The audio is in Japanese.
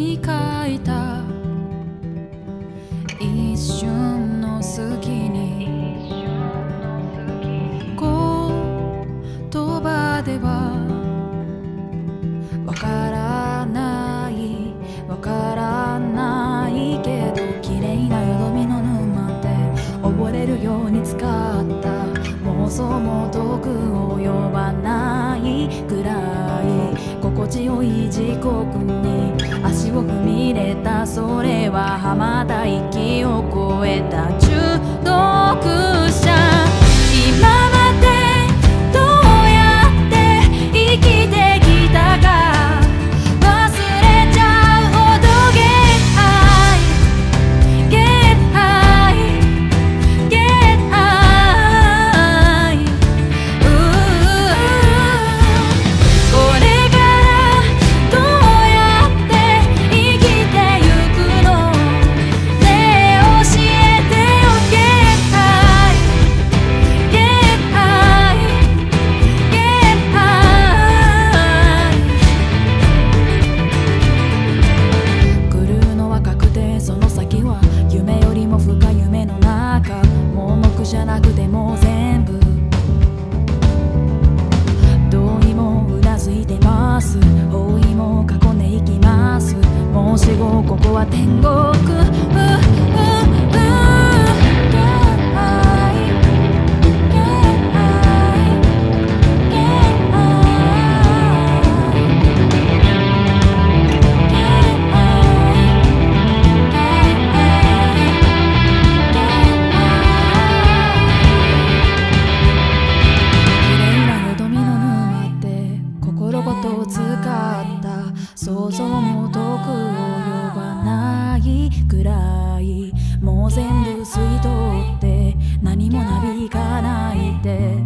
に書いた。一瞬の好きに。言葉ではわからない。わからないけど綺麗なよどみの沼で溺れるように使った。妄想も遠く及ばないくらい。心地よい時刻にれた。それは浜田得じゃなくても全部。どうにもうなずいてます。包囲も囲んでいきます。もう死後ここは天国。ないくらい。もう全部吸い取って何もなびかないって